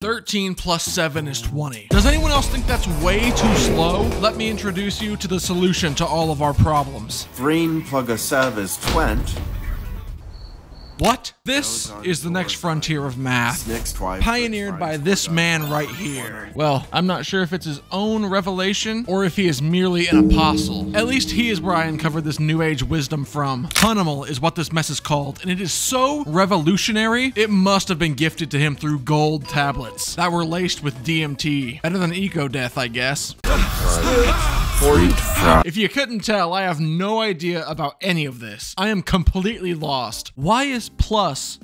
13 plus 7 is 20. Does anyone else think that's way too slow? Let me introduce you to the solution to all of our problems. 3 plus a 7 is 20. What? This is the next frontier of math, pioneered by this man right here. Well, I'm not sure if it's his own revelation or if he is merely an apostle. At least he is where I uncovered this new age wisdom from. Hunimal is what this mess is called, and it is so revolutionary, it must have been gifted to him through gold tablets that were laced with DMT. Better than Eco Death, I guess. If you couldn't tell, I have no idea about any of this. I am completely lost. Why is plus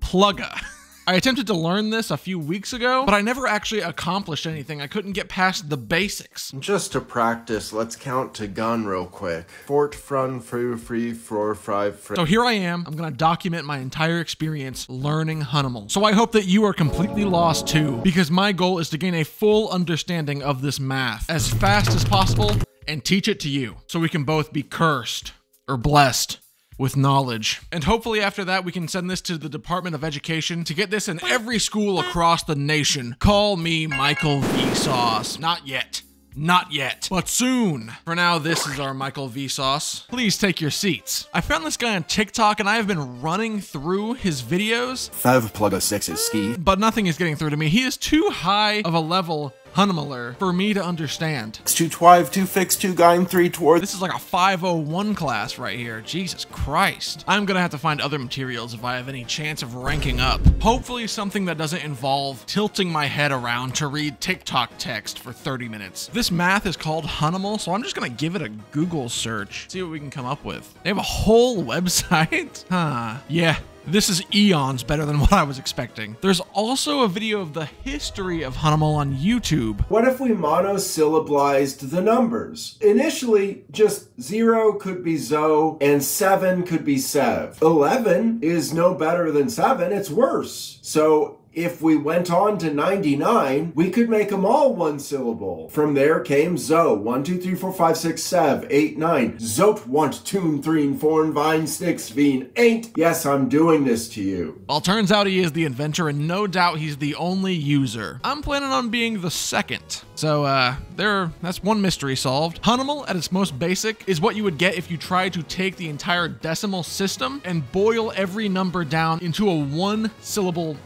plugga? I attempted to learn this a few weeks ago, but I never actually accomplished anything. I couldn't get past the basics. Just to practice, let's count to gun real quick. Fort, frun, fru, free, four, five, fr- So here I am. I'm going to document my entire experience learning Hunimal. So I hope that you are completely lost too, because my goal is to gain a full understanding of this math as fast as possible and teach it to you so we can both be cursed or blessed with knowledge. And hopefully after that we can send this to the Department of Education to get this in every school across the nation. Call me Michael Vsauce. Not yet. Not yet, but soon. For now, this is our Michael Vsauce. Please take your seats. I found this guy on TikTok and I have been running through his videos, 5 plus a 6 is ski. but nothing is getting through to me. He is too high of a level Hunimaler for me to understand. 2 twive, 2 fix, 2 guine, 3 toward. This is like a 501 class right here. Jesus Christ. I'm gonna have to find other materials if I have any chance of ranking up. Hopefully something that doesn't involve tilting my head around to read TikTok text for 30 minutes. This math is called Hunimal, so I'm just gonna give it a Google search, see what we can come up with. They have a whole website? Huh. Yeah, this is eons better than what I was expecting. There's also a video of the history of Hunimal on YouTube. What if we monosyllabized the numbers? Initially, just 0 could be zo and 7 could be sev. 11 is no better than 7, it's worse. So if we went on to 99, we could make them all one syllable. From there came zo. 1, 2, 3, 4, 5, 6, 7, 8, 9. Zot, want, tune, three, four, and vine, six, veen, ain't. Yes, I'm doing this to you. Well, turns out he is the inventor, and no doubt he's the only user. I'm planning on being the second. So, uh, there, that's one mystery solved. Hunimal, at its most basic, is what you would get if you tried to take the entire decimal system and boil every number down into a one syllable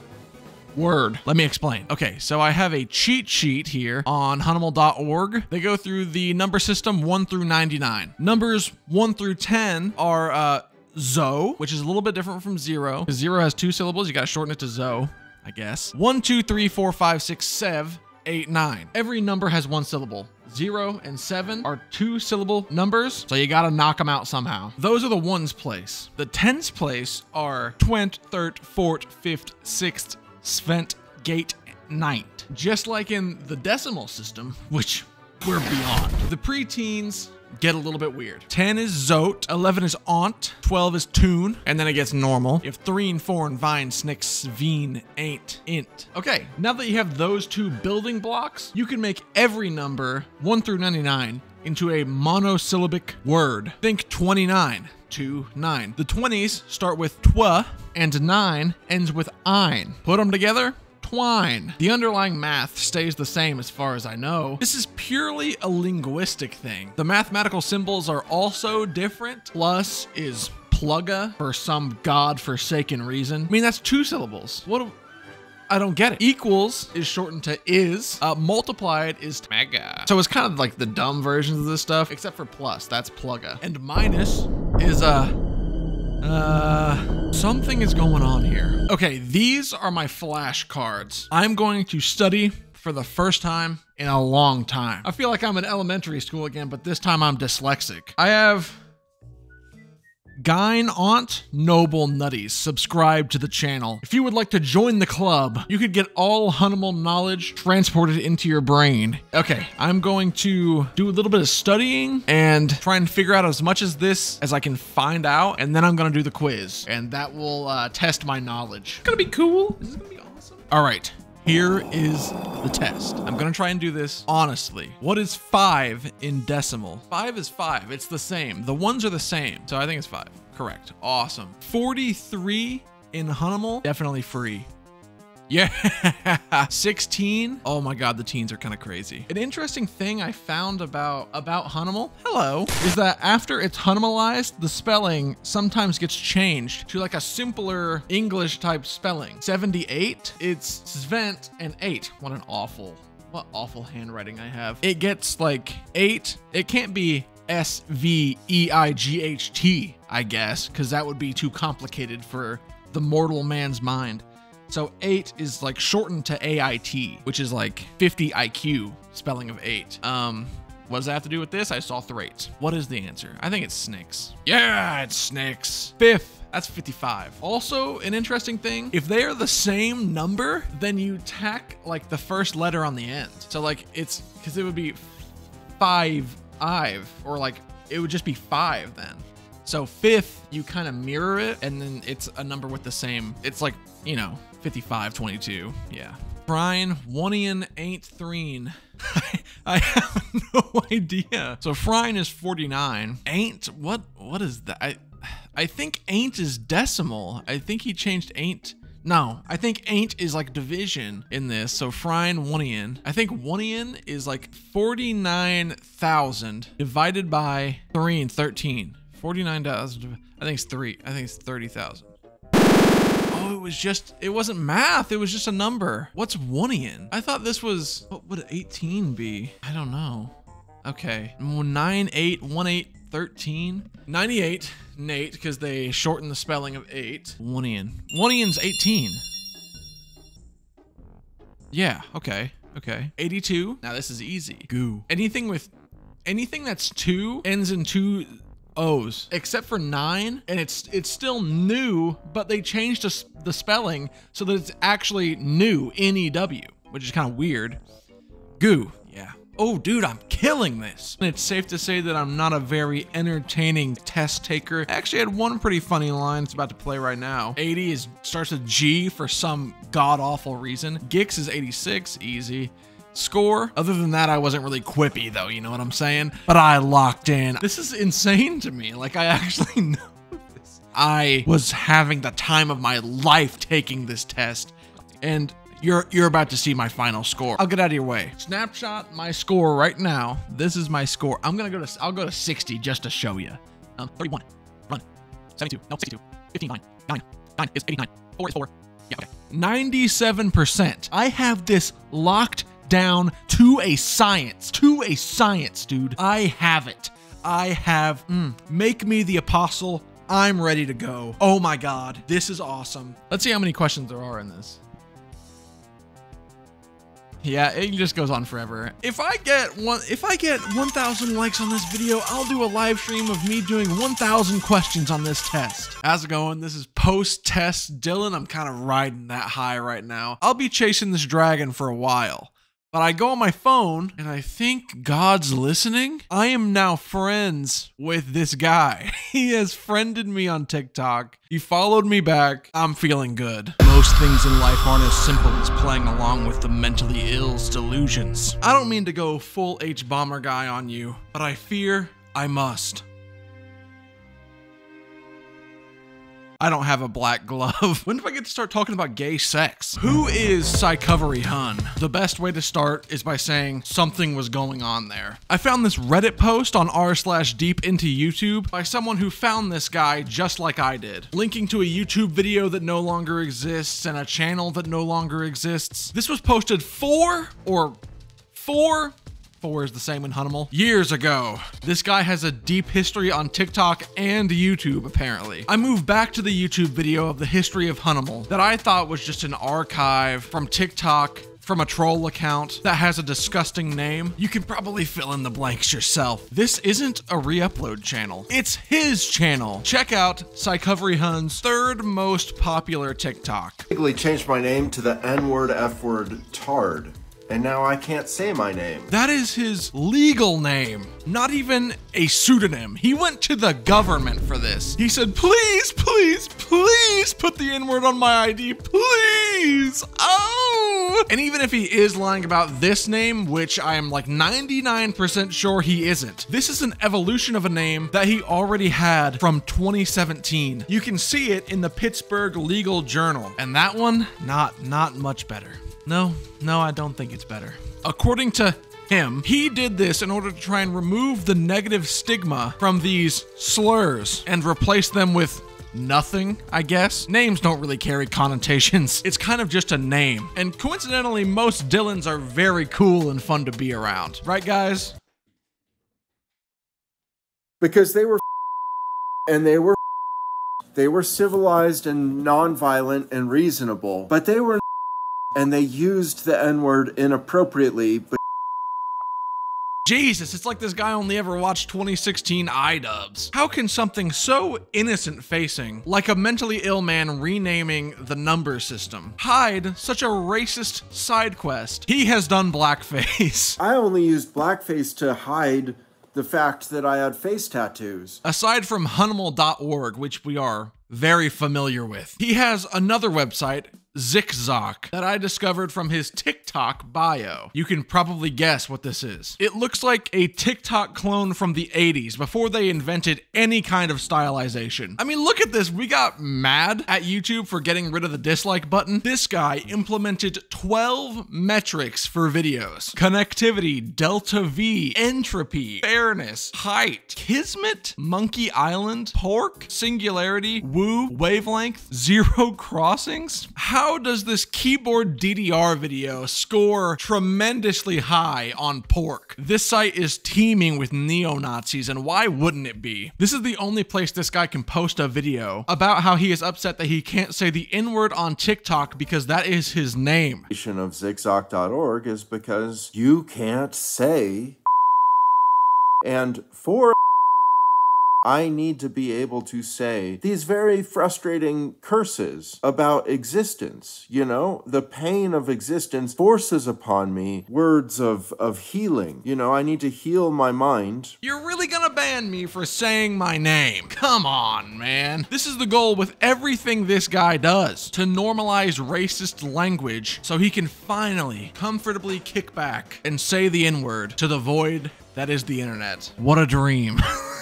word. Let me explain. Okay, so I have a cheat sheet here on Hunimal.org. They go through the number system 1 through 99. Numbers 1 through 10 are uh, Zo, which is a little bit different from zero. Zero has two syllables, you gotta shorten it to Zo, I guess. One, two, three, four, five, six, seven, eight, nine. Every number has one syllable. Zero and seven are two syllable numbers, so you gotta knock them out somehow. Those are the ones place. The tens place are twent, third, fort, fifth, sixth, svent, gate, ninth. Just like in the decimal system, which we're beyond. The preteens get a little bit weird. 10 is Zot, 11 is Aunt, 12 is Tune, and then it gets normal. Have 3 and 4 and Vine, Snick, Sveen, Ain't, Int. Okay, now that you have those two building blocks, you can make every number, 1 through 99, into a monosyllabic word. Think 29. 2, 9. The 20s start with twa, and 9 ends with ein. Put them together, twine. The underlying math stays the same as far as I know. This is purely a linguistic thing. The mathematical symbols are also different. Plus is plugga for some god-forsaken reason. I mean, that's two syllables. What do- I don't get it. Equals is shortened to is. Uh, multiplied is mega. So it's kind of like the dumb versions of this stuff, except for plus. That's plugga. And minus is uh uh, something is going on here. Okay, these are my flashcards. I'm going to study for the first time in a long time. I feel like I'm in elementary school again, but this time I'm dyslexic. I have Gyn Aunt Noble Nutties subscribe to the channel. If you would like to join the club, you could get all Hunimal knowledge transported into your brain. Okay, I'm going to do a little bit of studying and try and figure out as much as this as I can find out, and then I'm gonna do the quiz, and that will uh, test my knowledge. It's gonna be cool. This is gonna be awesome. All right. Here is the test. I'm gonna try and do this honestly. What is five in decimal? Five is five, it's the same. The ones are the same, so I think it's five. Correct, awesome. 43 in Hunimal, definitely free. Yeah, 16. Oh my god, the teens are kind of crazy. An interesting thing I found about about Hunimal, hello, is that after it's Hunimalized, the spelling sometimes gets changed to like a simpler English type spelling. 78, it's Svent and 8. What an awful what awful handwriting I have. It gets like 8. It can't be S V E I G H T, I guess, cuz that would be too complicated for the mortal man's mind. So 8 is like shortened to AIT, which is like 50 IQ spelling of 8. Um, what does that have to do with this? I saw threat. What is the answer? I think it's snakes. Yeah, it's snakes. Fifth. That's 55. Also, an interesting thing, if they are the same number, then you tack like the first letter on the end. So like it's because it would be five, Ive, or like it would just be five then. So fifth, you kind of mirror it, and then it's a number with the same. It's like you know 55, 22. Yeah. Brian Oneian ain't threen. I have no idea. So Frine is 49. Ain't what what is that? I I think ain't is decimal. I think he changed ain't. No, I think ain't is like division in this. So Frine Oneian. I think Oneian is like 49,000 divided by 3 and 13. 49,000. I think it's 3. I think it's 30,000. It was just, it wasn't math. It was just a number. What's Oneian? I thought this was, what would 18 be? I don't know. Okay. 9, 8, 1, 8, 13. 98, Nate, because they shortened the spelling of 8. Oneian. Oneian's 18. Yeah, okay. Okay. 82. Now this is easy. Goo. Anything with anything that's 2 ends in two O's, except for nine, and it's it's still new, but they changed the spelling so that it's actually new, N-E-W, which is kind of weird. Goo, yeah. Oh, dude, I'm killing this. And it's safe to say that I'm not a very entertaining test taker. I actually had one pretty funny line it's about to play right now. 80 is starts with G for some god-awful reason. Gix is 86, easy score. Other than that, I wasn't really quippy though, you know what I'm saying? But I locked in. This is insane to me. Like I actually know this. I was having the time of my life taking this test and you're you're about to see my final score. I'll get out of your way. Snapshot my score right now. This is my score. I'm gonna go to I'll go to 60 just to show you. Um, 31. Run. 72. No, 62. 15. 9. 9. 9 is 89. 4 is 4. Yeah, okay. 97%. I have this locked down to a science, to a science, dude. I have it. I have, mm, make me the apostle. I'm ready to go. Oh my God, this is awesome. Let's see how many questions there are in this. Yeah, it just goes on forever. If I get one, if I get 1,000 likes on this video, I'll do a live stream of me doing 1,000 questions on this test. How's it going? This is post-test Dylan. I'm kind of riding that high right now. I'll be chasing this dragon for a while. But I go on my phone and I think God's listening. I am now friends with this guy. He has friended me on TikTok. He followed me back. I'm feeling good. Most things in life aren't as simple as playing along with the mentally ill's delusions. I don't mean to go full Hbomberguy on you, but I fear I must. I don't have a black glove. when do I get to start talking about gay sex? Who is Psycovery Hun? The best way to start is by saying something was going on there. I found this Reddit post on r slash deep into YouTube by someone who found this guy just like I did, linking to a YouTube video that no longer exists and a channel that no longer exists. This was posted four or four Four is the same in Hunimal. Years ago, this guy has a deep history on TikTok and YouTube, apparently. I moved back to the YouTube video of the history of Hunimal that I thought was just an archive from TikTok from a troll account that has a disgusting name, you can probably fill in the blanks yourself. This isn't a re-upload channel. It's his channel. Check out Psycovery Hun's third most popular TikTok. I changed my name to the N-word, F-word, Tard and now I can't say my name. That is his legal name, not even a pseudonym. He went to the government for this. He said, please, please, please put the N word on my ID, please. Oh! and even if he is lying about this name, which I am like 99% sure he isn't, this is an evolution of a name that he already had from 2017. You can see it in the Pittsburgh Legal Journal, and that one, not not much better. No, no, I don't think it's better. According to him, he did this in order to try and remove the negative stigma from these slurs and replace them with nothing, I guess. Names don't really carry connotations. It's kind of just a name. And coincidentally, most Dylans are very cool and fun to be around. Right, guys? Because they were and they were they were civilized and nonviolent and reasonable, but they were and they used the N-word inappropriately, but Jesus, it's like this guy only ever watched 2016 iDubbbz. How can something so innocent facing, like a mentally ill man renaming the number system, hide such a racist side quest? He has done blackface. I only used blackface to hide the fact that I had face tattoos. Aside from Hunimal.org, which we are very familiar with, he has another website Zikzok that I discovered from his TikTok bio. You can probably guess what this is. It looks like a TikTok clone from the 80s before they invented any kind of stylization. I mean, look at this. We got mad at YouTube for getting rid of the dislike button. This guy implemented 12 metrics for videos. Connectivity, delta V, entropy, fairness, height, kismet, monkey island, pork, singularity, woo, wavelength, zero crossings. How how does this keyboard DDR video score tremendously high on pork? This site is teeming with neo-Nazis, and why wouldn't it be? This is the only place this guy can post a video about how he is upset that he can't say the N-word on TikTok because that is his name. Of Zikzok.org is because you can't say and for I need to be able to say these very frustrating curses about existence. You know, the pain of existence forces upon me words of, of healing. You know, I need to heal my mind. You're really gonna ban me for saying my name? Come on, man. This is the goal with everything this guy does to normalize racist language so he can finally comfortably kick back and say the N word to the void that is the internet. What a dream.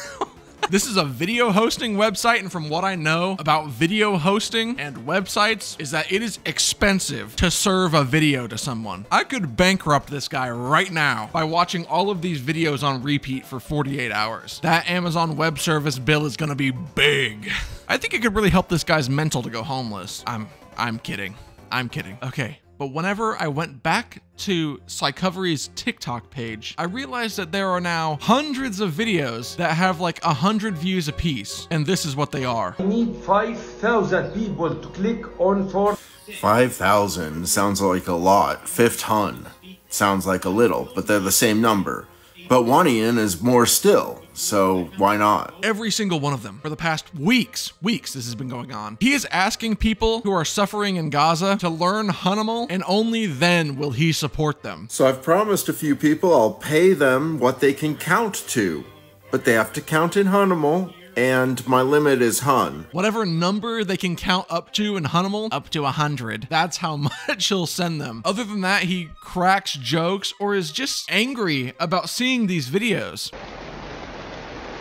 This is a video hosting website, and from what I know about video hosting and websites, is that it is expensive to serve a video to someone. I could bankrupt this guy right now by watching all of these videos on repeat for 48 hours. That Amazon Web Service bill is gonna be big. I think it could really help this guy's mental to go homeless. I'm I'm kidding. I'm kidding. Okay, but whenever I went back to Psycovery's TikTok page, I realized that there are now hundreds of videos that have like a hundred views a piece, and this is what they are. I need 5,000 people to click on for 5,000 sounds like a lot. Fifth ton sounds like a little, but they're the same number. But Wanian is more still, so why not? Every single one of them for the past weeks, weeks this has been going on. He is asking people who are suffering in Gaza to learn Hunimal, and only then will he support them. So I've promised a few people I'll pay them what they can count to, but they have to count in Hunimal and my limit is Hun. Whatever number they can count up to in Hunimal, up to a hundred. That's how much he'll send them. Other than that, he cracks jokes or is just angry about seeing these videos.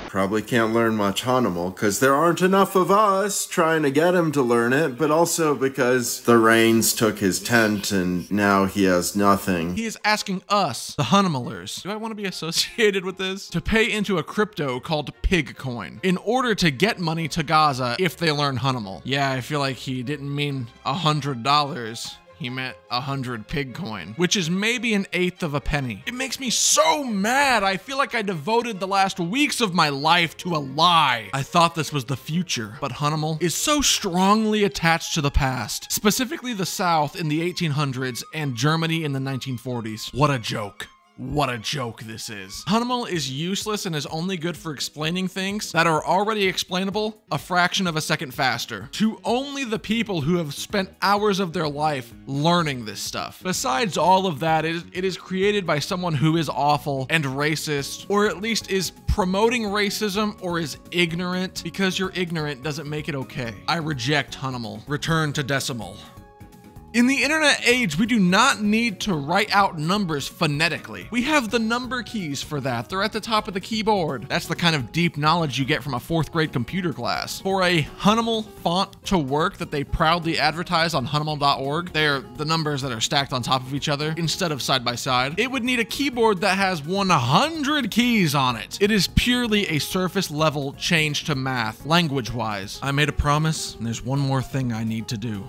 Probably can't learn much Hunimal because there aren't enough of us trying to get him to learn it, but also because the rains took his tent and now he has nothing. He is asking us, the Hunimalers, do I want to be associated with this? To pay into a crypto called Pigcoin in order to get money to Gaza if they learn Hunimal. Yeah, I feel like he didn't mean a hundred dollars he meant a hundred pig coin, which is maybe an eighth of a penny. It makes me so mad. I feel like I devoted the last weeks of my life to a lie. I thought this was the future, but Hunimal is so strongly attached to the past, specifically the South in the 1800s and Germany in the 1940s. What a joke. What a joke this is. Hunimal is useless and is only good for explaining things that are already explainable a fraction of a second faster to only the people who have spent hours of their life learning this stuff. Besides all of that, it is, it is created by someone who is awful and racist, or at least is promoting racism or is ignorant because you're ignorant doesn't make it okay. I reject Hunimal. Return to Decimal. In the internet age, we do not need to write out numbers phonetically. We have the number keys for that. They're at the top of the keyboard. That's the kind of deep knowledge you get from a fourth grade computer class. For a Hunimal font to work that they proudly advertise on Hunimal.org, they're the numbers that are stacked on top of each other instead of side by side. It would need a keyboard that has 100 keys on it. It is purely a surface level change to math, language wise. I made a promise, and there's one more thing I need to do.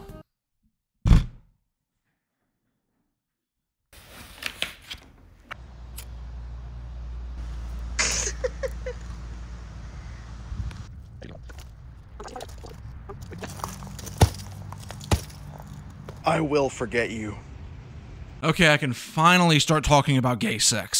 I will forget you. Okay, I can finally start talking about gay sex.